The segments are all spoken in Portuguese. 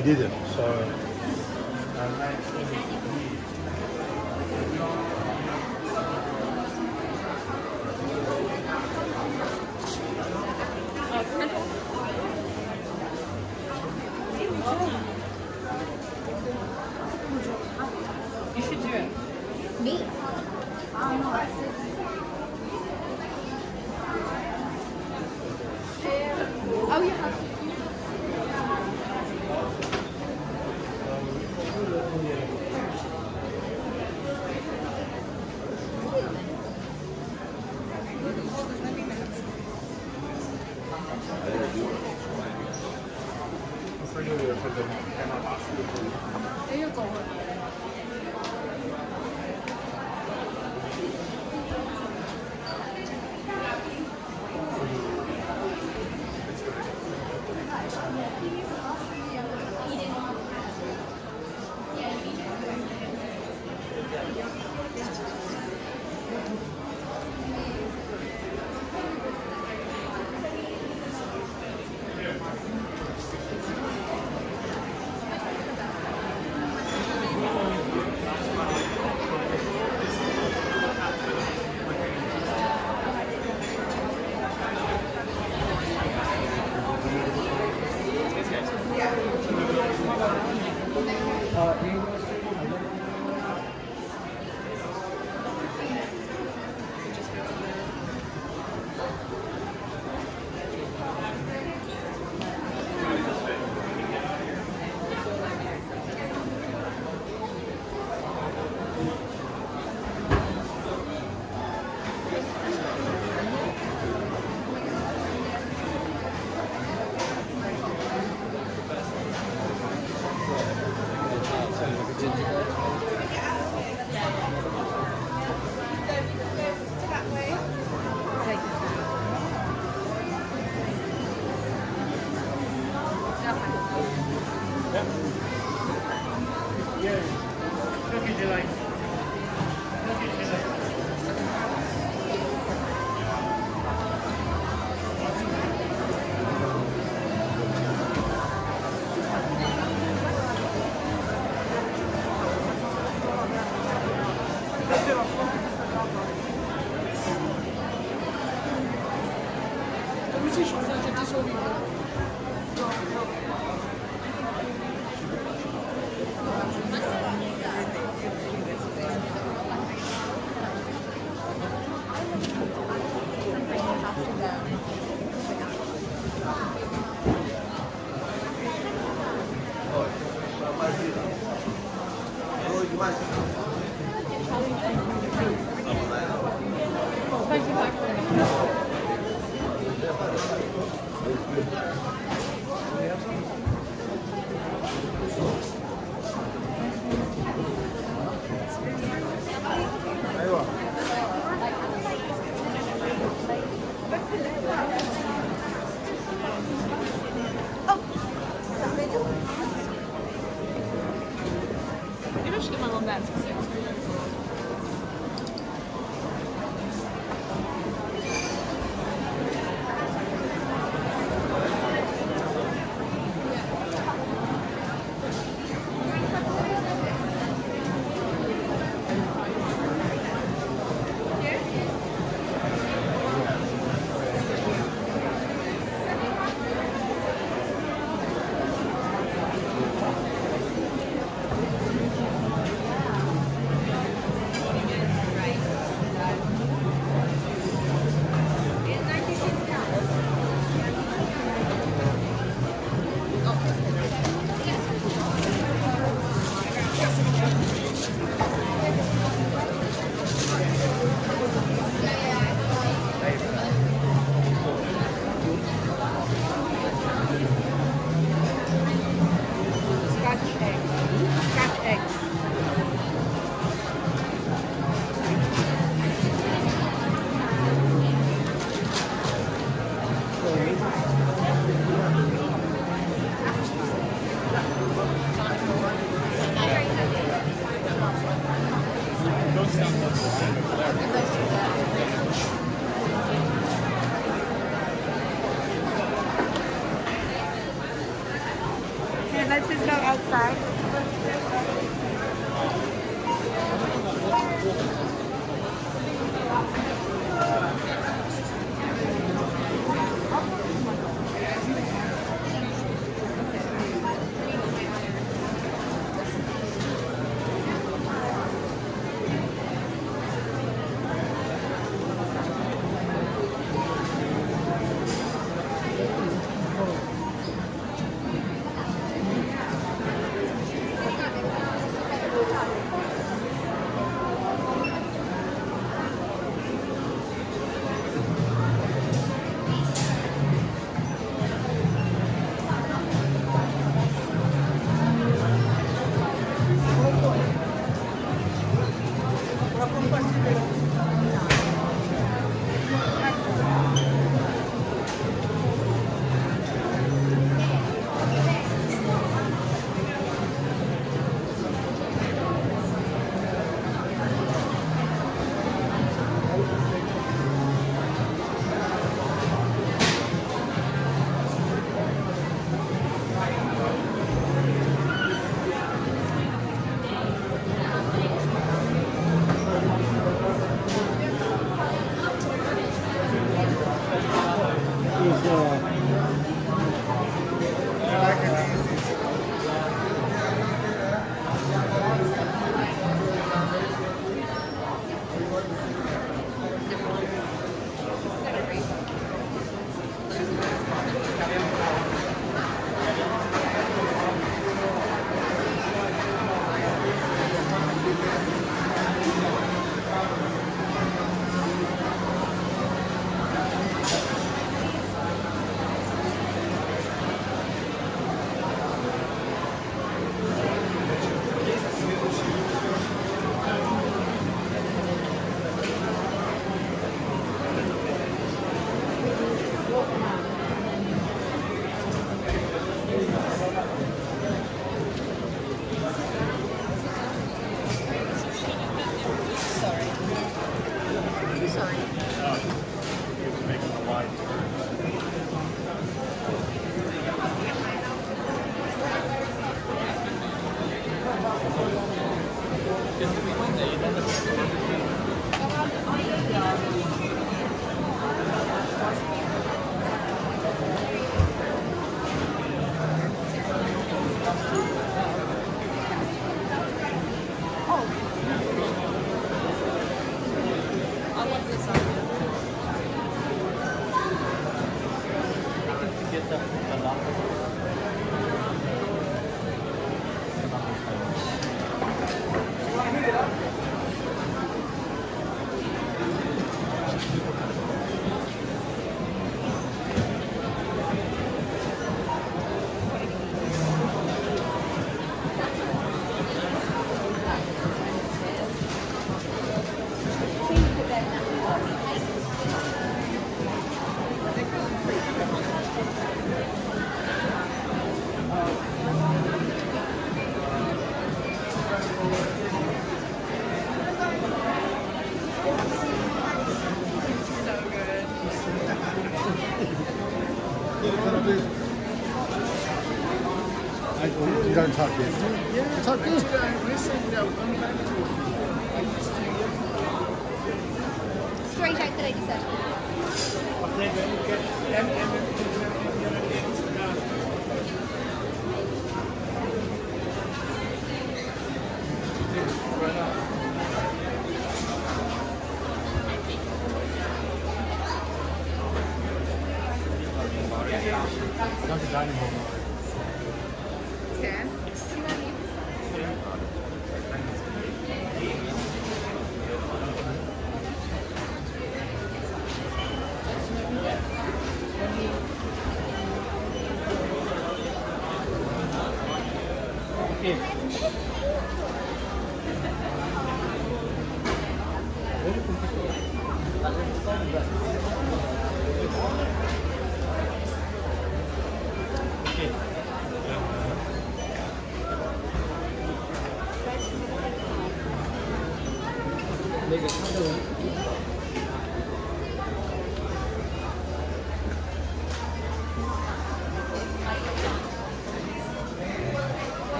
he didn't. show me.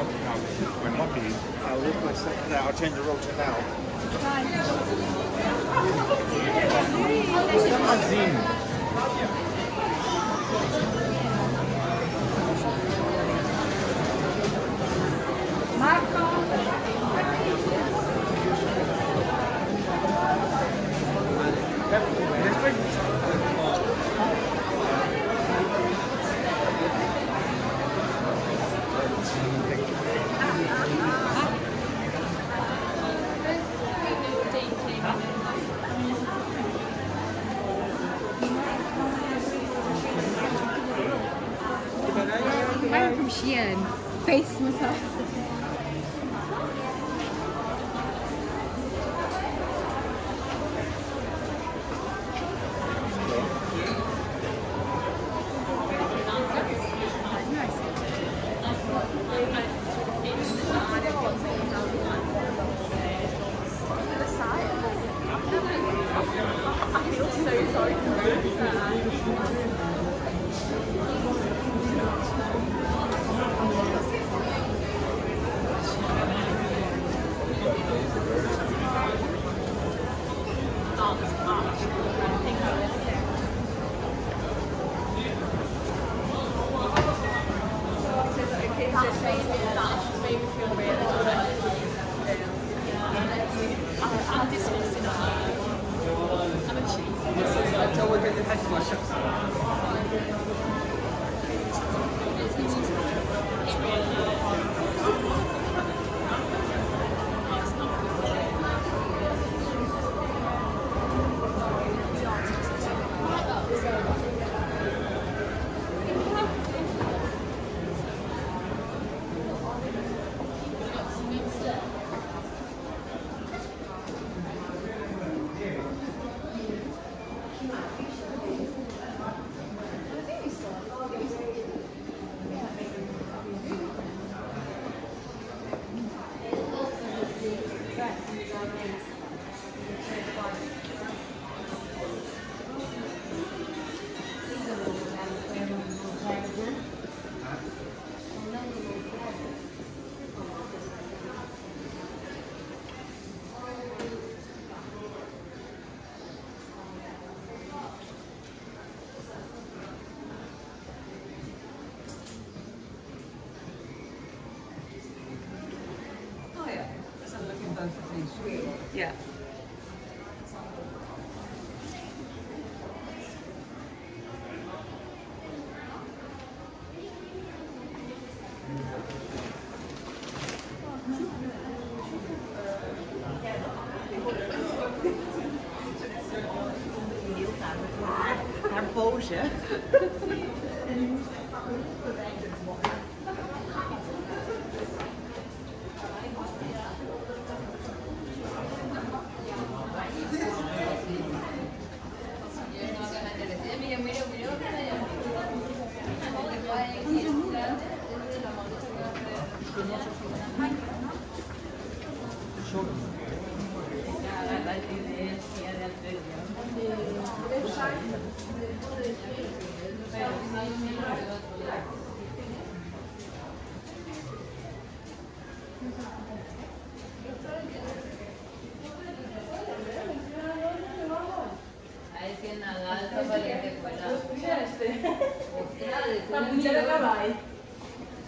Lucky. I'll lift myself now. I'll change the rotor now.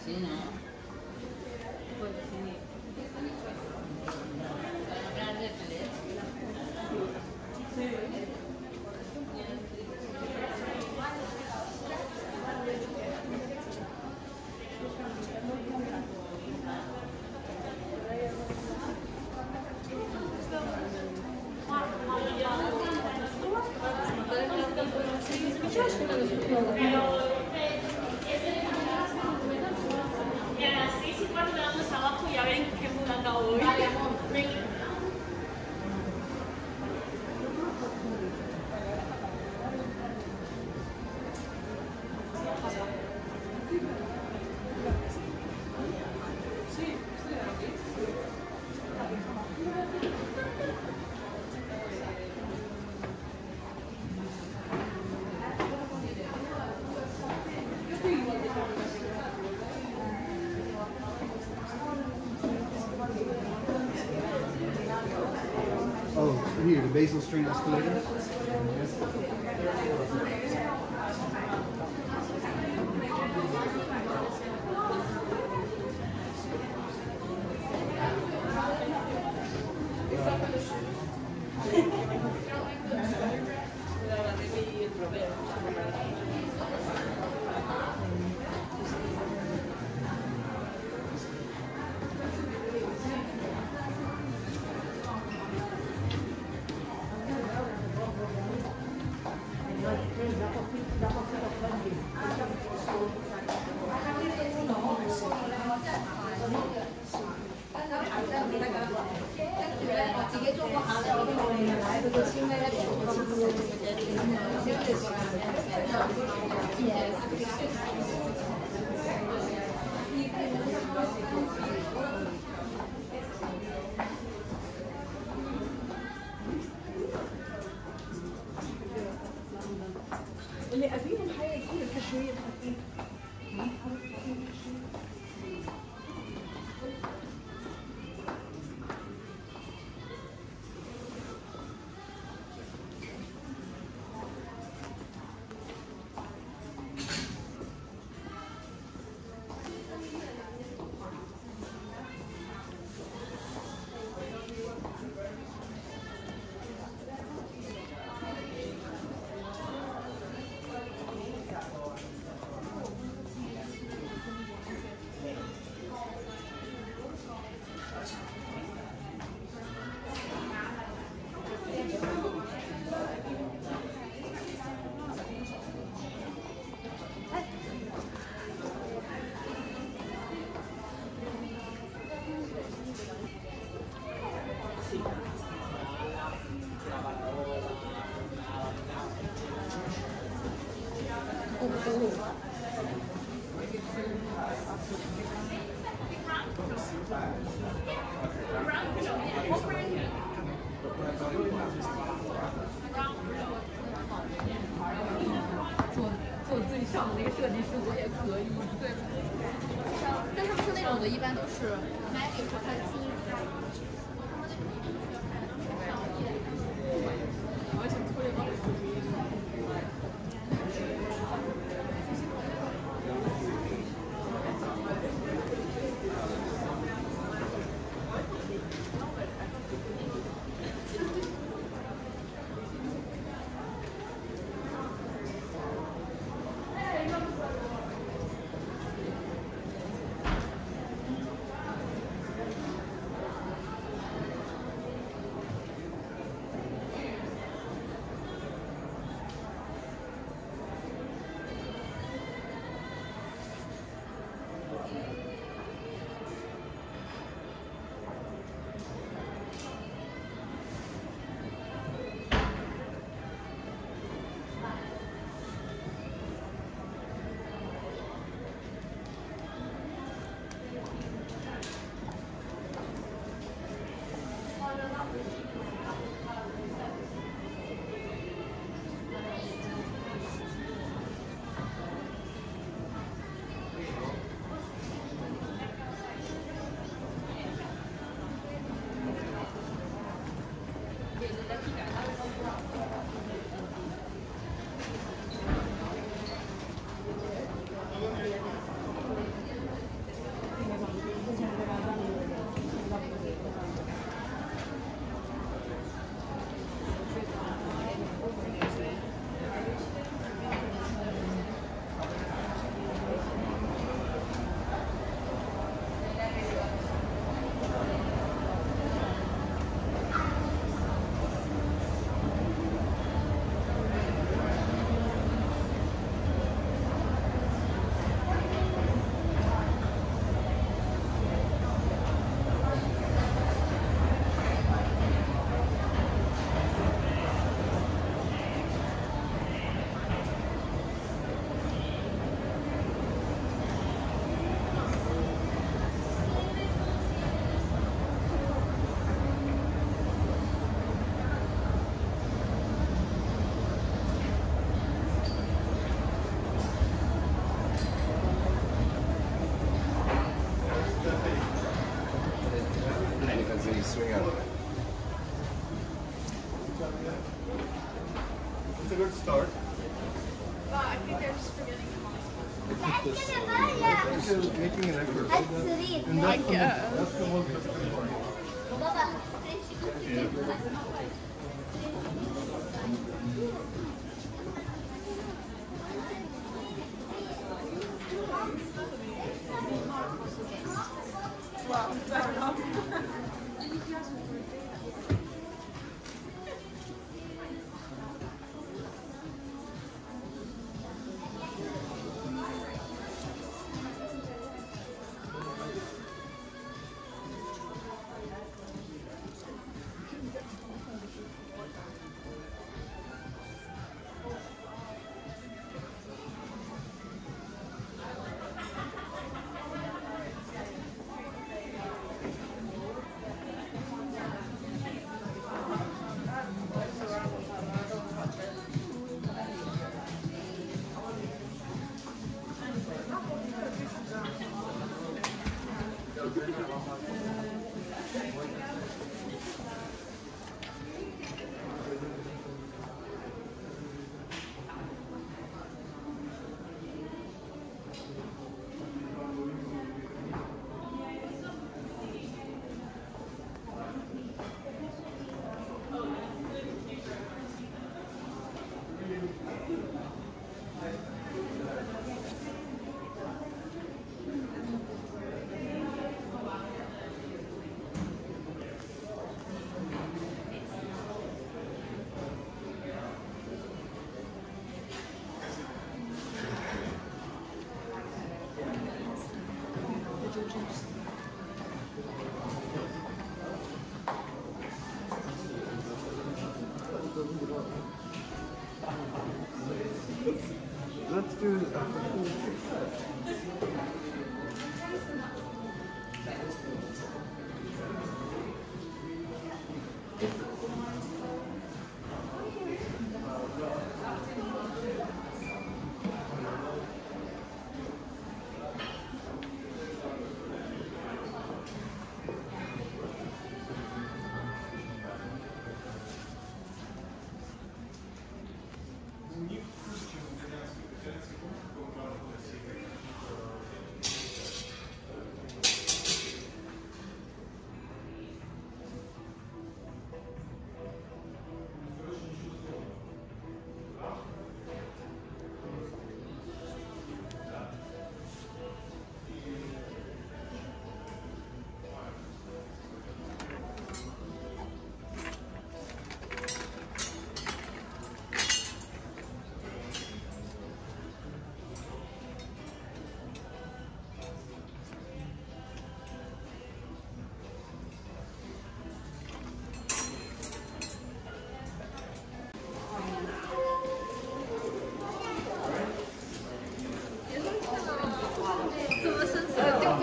Sí, ¿no? Pues sí. basal string escalator. nothing. I guess.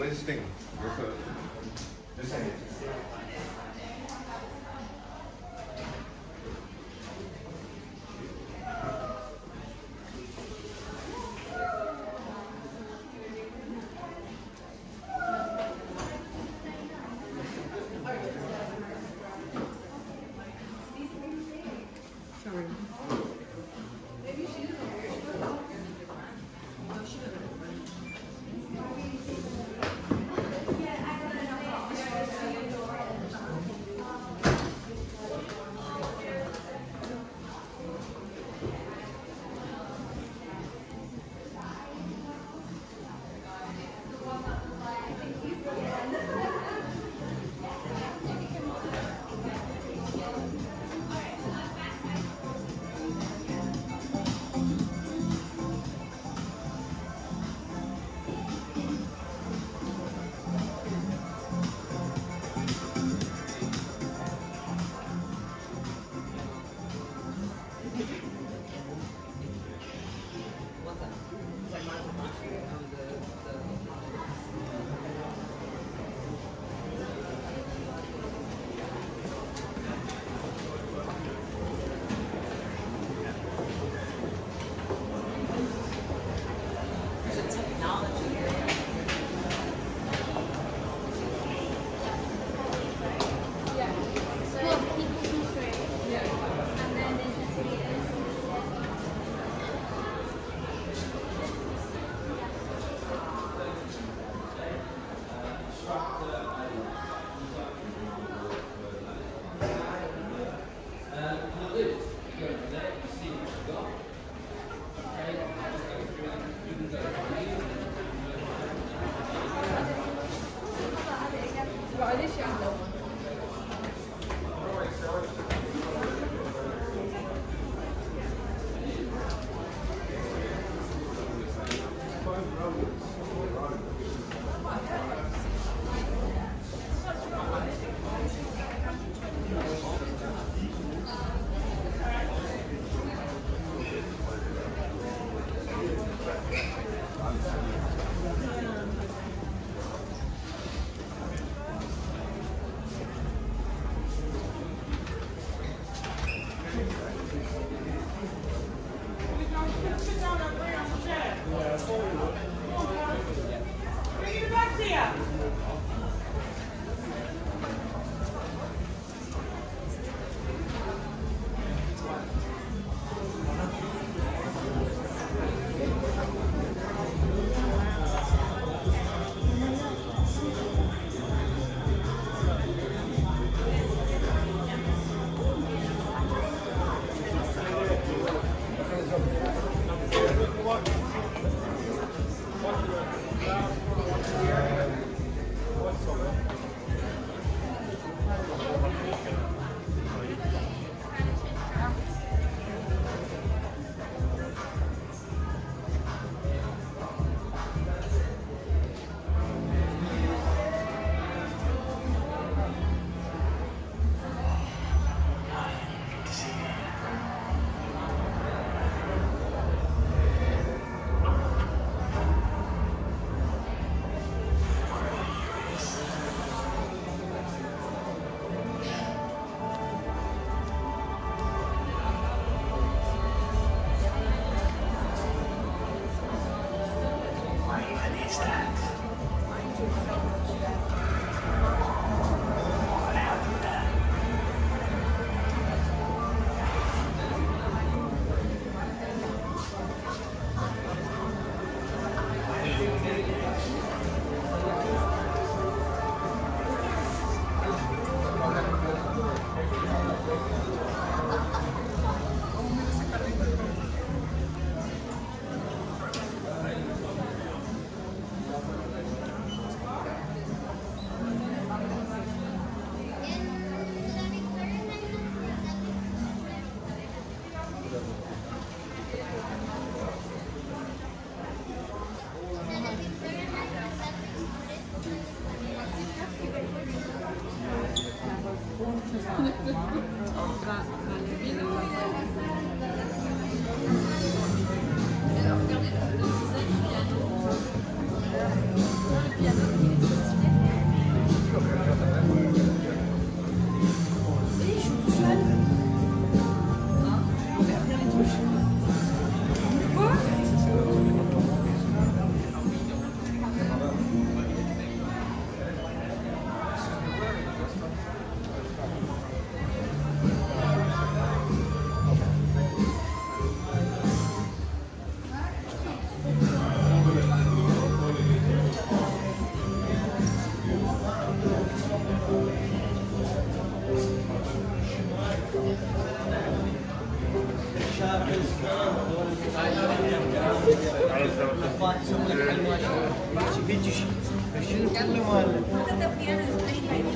Wednesday.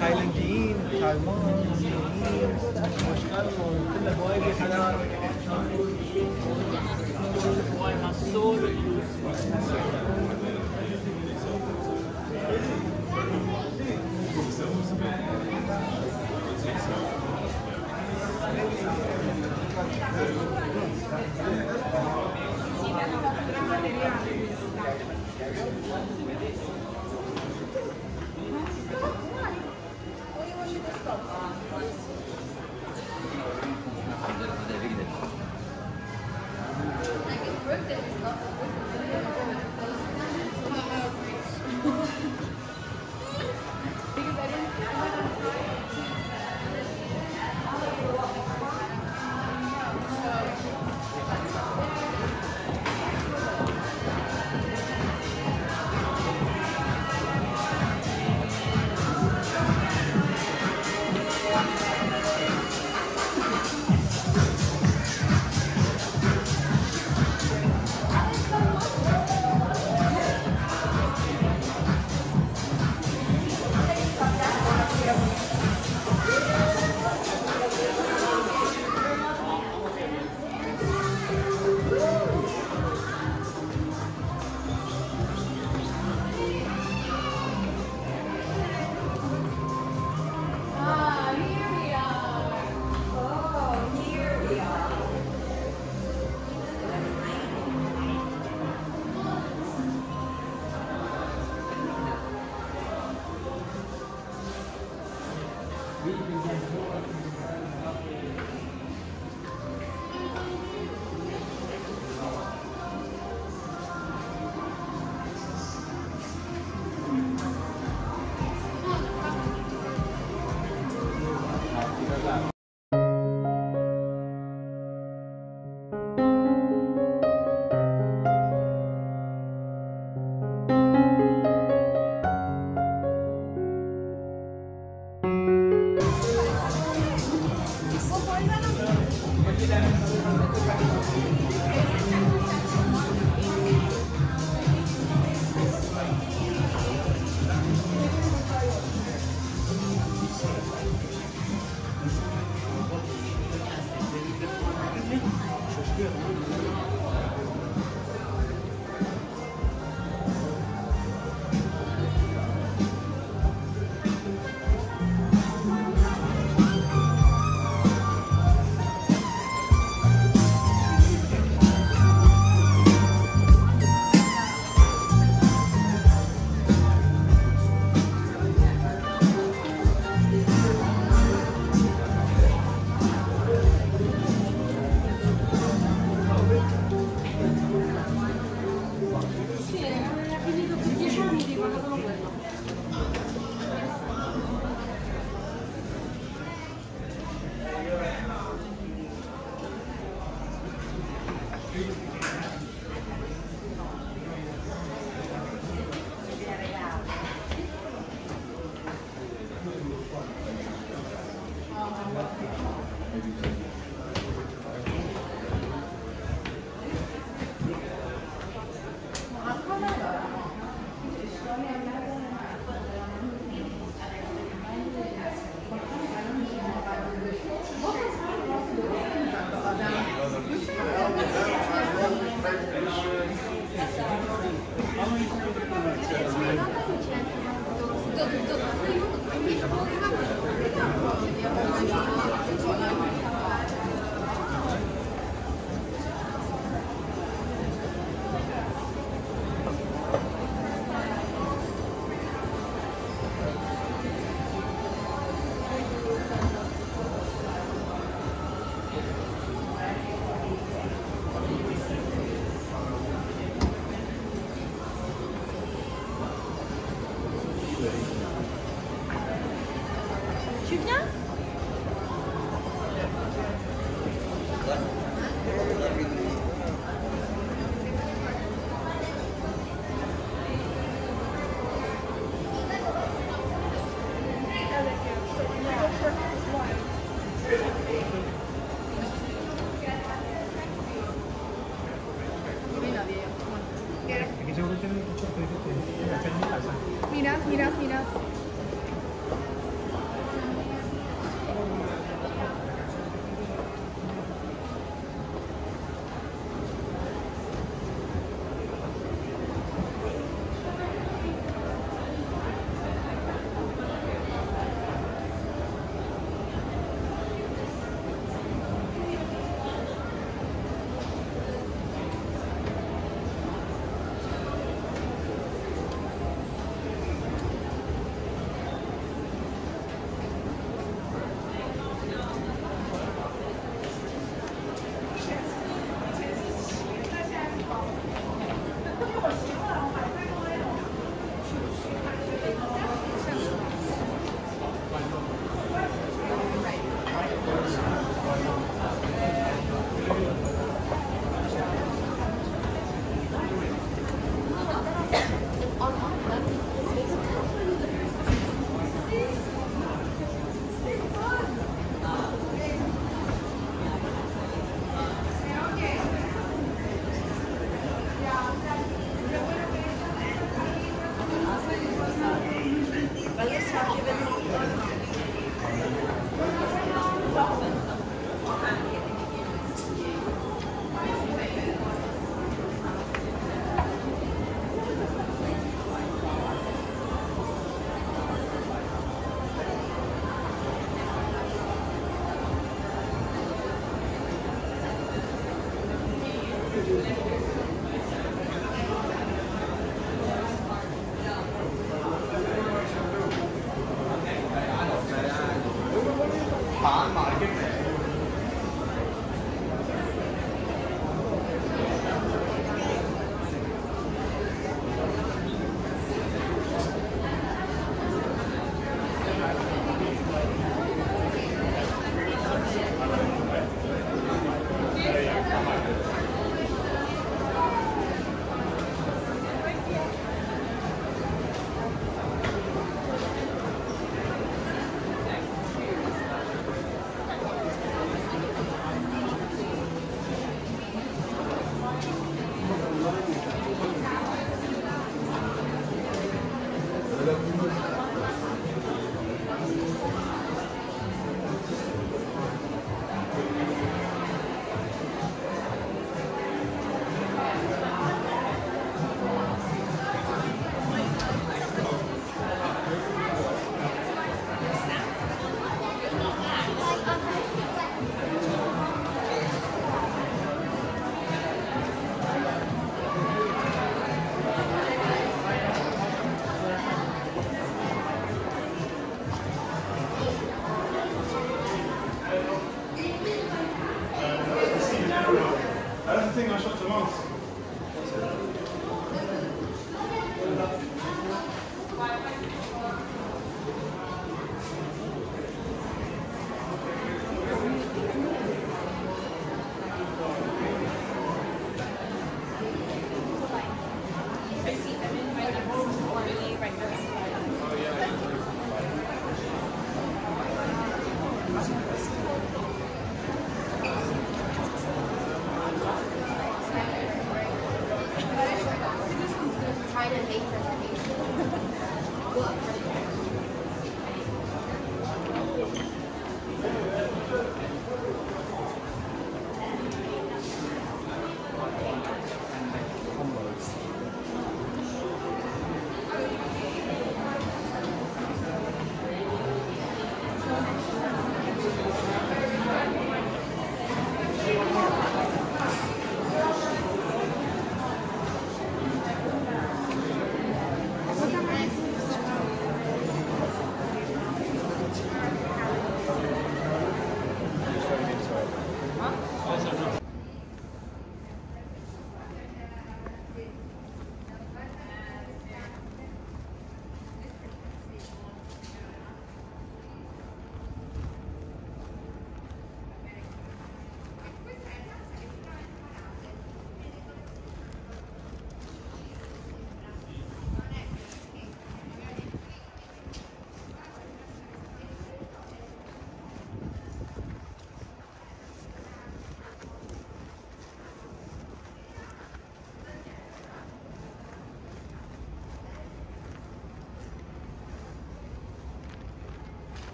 تايلنديين تايمان كلها وايد حلال